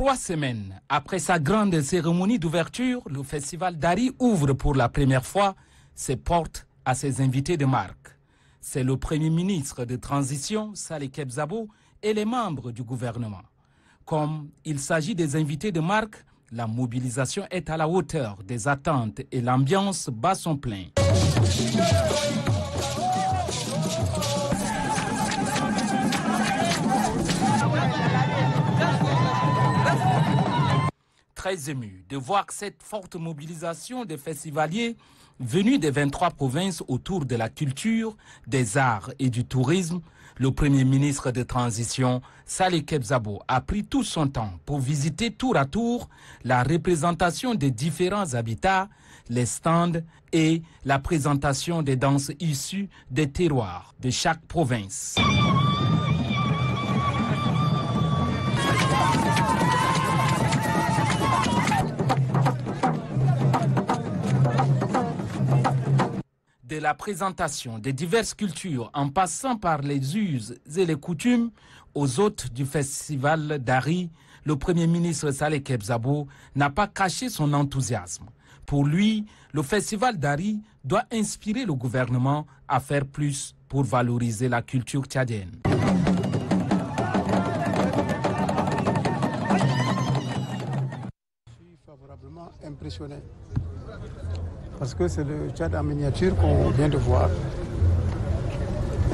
Trois semaines après sa grande cérémonie d'ouverture, le festival Dari ouvre pour la première fois ses portes à ses invités de marque. C'est le Premier ministre de transition, Saleh Kebzabo, et les membres du gouvernement. Comme il s'agit des invités de marque, la mobilisation est à la hauteur des attentes et l'ambiance bat son plein. Très ému de voir cette forte mobilisation des festivaliers venus des 23 provinces autour de la culture, des arts et du tourisme, le Premier ministre de transition, Saleh Kebzabo, a pris tout son temps pour visiter tour à tour la représentation des différents habitats, les stands et la présentation des danses issues des terroirs de chaque province. La présentation des diverses cultures en passant par les us et les coutumes aux hôtes du festival d'Ari, le Premier ministre Saleh Kebzabo n'a pas caché son enthousiasme. Pour lui, le festival d'Ari doit inspirer le gouvernement à faire plus pour valoriser la culture tchadienne. Je suis favorablement impressionné parce que c'est le Tchad en miniature qu'on vient de voir.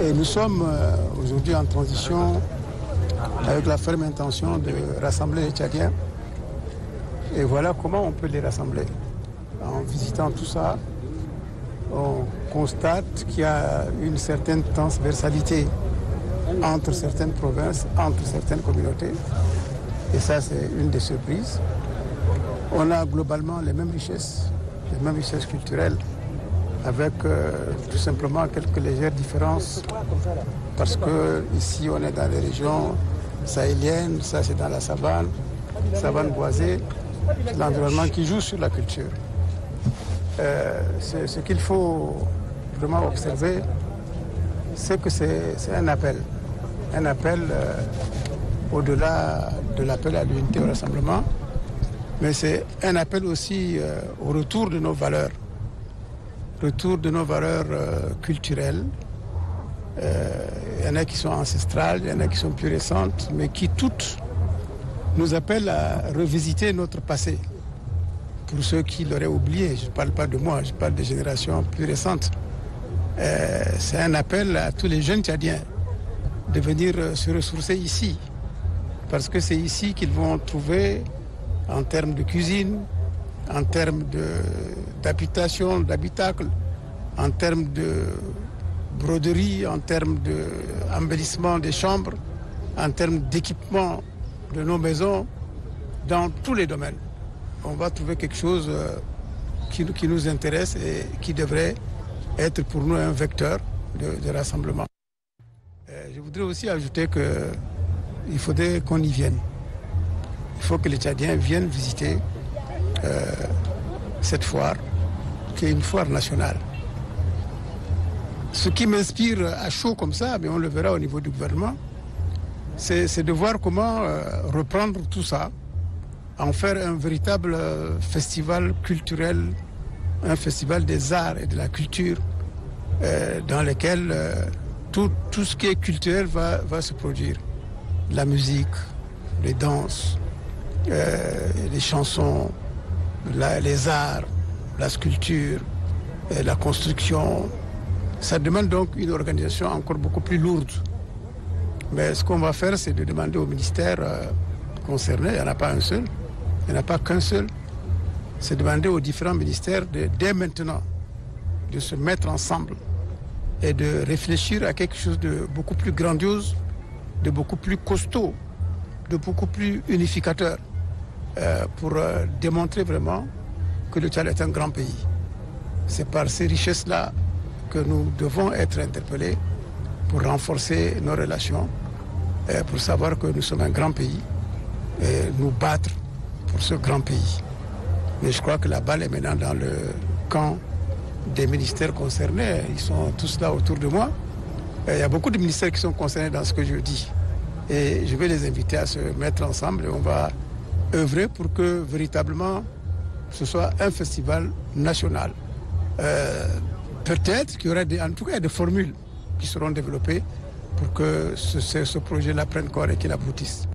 Et nous sommes euh, aujourd'hui en transition avec la ferme intention de rassembler les Tchadiens. Et voilà comment on peut les rassembler. En visitant tout ça, on constate qu'il y a une certaine transversalité entre certaines provinces, entre certaines communautés. Et ça, c'est une des surprises. On a globalement les mêmes richesses, les mêmes richesses culturelles, avec euh, tout simplement quelques légères différences. Parce que ici, on est dans les régions sahéliennes, ça c'est dans la savane, savane boisée, l'environnement qui joue sur la culture. Euh, ce qu'il faut vraiment observer, c'est que c'est un appel. Un appel euh, au-delà de l'appel à l'unité au rassemblement, mais c'est un appel aussi euh, au retour de nos valeurs, retour de nos valeurs euh, culturelles. Il y en a qui sont ancestrales, il y en a qui sont plus récentes, mais qui toutes nous appellent à revisiter notre passé. Pour ceux qui l'auraient oublié, je ne parle pas de moi, je parle des générations plus récentes. c'est un appel à tous les jeunes Tchadiens de venir se ressourcer ici, parce que c'est ici qu'ils vont trouver en termes de cuisine, en termes d'habitation, d'habitacle, en termes de broderie, en termes d'embellissement des chambres, en termes d'équipement de nos maisons, dans tous les domaines. On va trouver quelque chose qui, qui nous intéresse et qui devrait être pour nous un vecteur de, de rassemblement. Je voudrais aussi ajouter qu'il faudrait qu'on y vienne. Il faut que les Tchadiens viennent visiter euh, cette foire, qui est une foire nationale. Ce qui m'inspire à chaud comme ça, mais on le verra au niveau du gouvernement, c'est de voir comment euh, reprendre tout ça, en faire un véritable euh, festival culturel, un festival des arts et de la culture, dans lequel tout, tout, ce qui est culturel va, va se produire. La musique, les danses, euh, les chansons, les arts, la sculpture, euh, la construction. Ça demande donc une organisation encore beaucoup plus lourde. Mais ce qu'on va faire, c'est de demander au ministère euh, concerné, il n'y en a pas un seul, il n'y en a pas qu'un seul, c'est demander aux différents ministères de, dès maintenant de se mettre ensemble et de réfléchir à quelque chose de beaucoup plus grandiose, de beaucoup plus costaud, de beaucoup plus unificateur pour euh, démontrer vraiment que le Tchad est un grand pays. C'est par ces richesses-là que nous devons être interpellés pour renforcer nos relations, et pour savoir que nous sommes un grand pays et nous battre pour ce grand pays. Mais je crois que la balle est maintenant dans le camp des ministères concernés. Ils sont tous là autour de moi. Il y a beaucoup de ministères qui sont concernés dans ce que je dis. Et je vais les inviter à se mettre ensemble et on va œuvrer pour que véritablement ce soit un festival national. Euh, Peut-être qu'il y aura des, en tout cas des formules qui seront développées pour que ce, ce projet-là prenne corps et qu'il aboutisse.